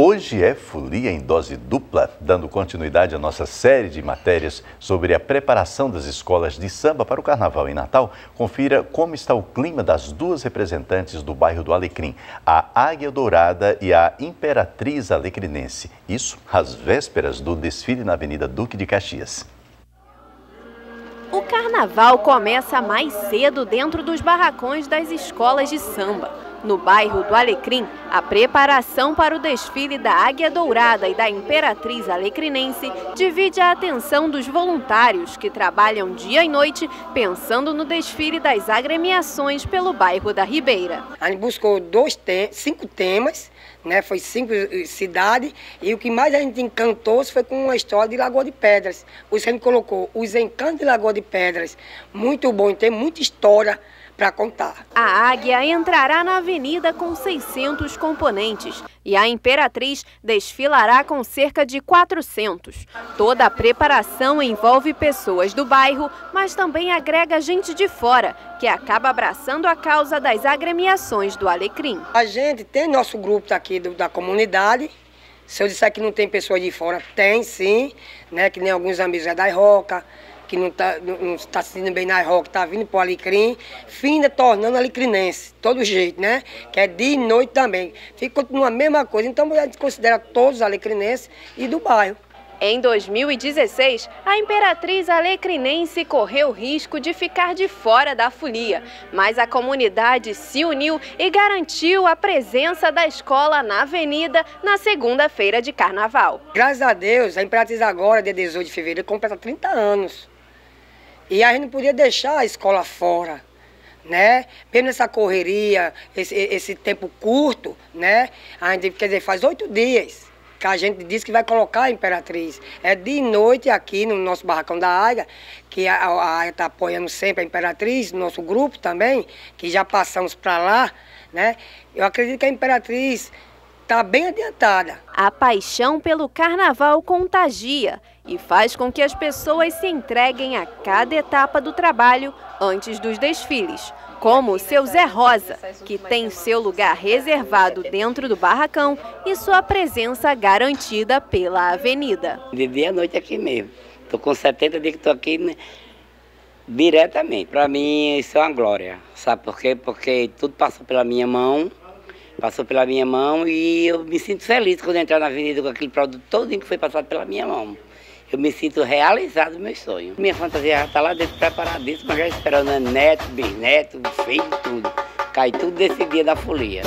Hoje é Folia em Dose Dupla, dando continuidade à nossa série de matérias sobre a preparação das escolas de samba para o Carnaval em Natal. Confira como está o clima das duas representantes do bairro do Alecrim, a Águia Dourada e a Imperatriz Alecrinense. Isso às vésperas do desfile na Avenida Duque de Caxias. O carnaval começa mais cedo dentro dos barracões das escolas de samba. No bairro do Alecrim, a preparação para o desfile da Águia Dourada e da Imperatriz Alecrinense divide a atenção dos voluntários que trabalham dia e noite pensando no desfile das agremiações pelo bairro da Ribeira. A gente buscou dois te cinco temas, né? foi cinco cidades, e o que mais a gente encantou foi com a história de Lagoa de Pedras. Isso a gente colocou os encantos de Lagoa de Pedras, muito bom, tem muita história para contar. A Águia entrará na avenida com 600 componentes e a Imperatriz desfilará com cerca de 400. Toda a preparação envolve pessoas do bairro, mas também agrega gente de fora, que acaba abraçando a causa das agremiações do Alecrim. A gente tem nosso grupo aqui da comunidade, se eu disser que não tem pessoas de fora, tem sim, né? Que nem alguns amigos é da Roca, que não está não tá se sentindo bem na roca, está vindo para o Alecrim, finda tornando alecrinense, todo jeito, né? Que é dia e noite também. Fica continua a mesma coisa. Então a gente considera todos os alecrinenses e do bairro. Em 2016, a Imperatriz Alecrinense correu o risco de ficar de fora da folia, mas a comunidade se uniu e garantiu a presença da escola na avenida na segunda-feira de carnaval. Graças a Deus, a Imperatriz agora, dia 18 de fevereiro, completa 30 anos. E a gente não podia deixar a escola fora, né? Mesmo nessa correria, esse, esse tempo curto, né? A gente, quer dizer, faz oito dias que a gente disse que vai colocar a Imperatriz. É de noite aqui no nosso barracão da Águia, que a, Águia está apoiando sempre a Imperatriz, nosso grupo também, que já passamos para lá, né? Eu acredito que a Imperatriz está bem adiantada. A paixão pelo carnaval contagia e faz com que as pessoas se entreguem a cada etapa do trabalho antes dos desfiles, como o seu Zé Rosa, que tem seu lugar reservado dentro do barracão e sua presença garantida pela avenida. De dia à noite aqui mesmo. Estou com 70 dias que estou aqui né, diretamente. Para mim isso é uma glória, sabe por quê? Porque tudo passou pela minha mão passou pela minha mão e eu me sinto feliz quando entrar na avenida com aquele produto todo que foi passado pela minha mão. Eu me sinto realizado no meu sonho. Minha fantasia já está lá dentro preparadíssima, já esperando neto, bisneto, filho, tudo. Cai tudo desse dia da folia.